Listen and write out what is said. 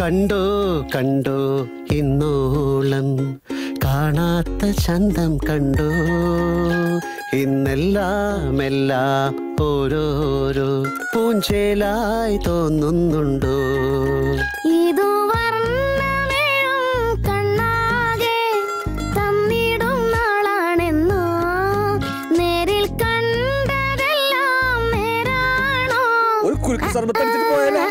കണ്ടോ കണ്ടോ ഇന്നോളം കാണാത്ത ചന്തം കണ്ടോ. ഇന്നെല്ലാം എല്ലാം ഓരോരോ പൂഞ്ചേലായി തോന്നുന്നുണ്ടോ? ഇതു കണ്ണാകെ നേരിൽ കണ്ടതെല്ലാം ഒരു കുരുക്ക് സർബത്തടിച്ചിട്ട് പോയാലോ?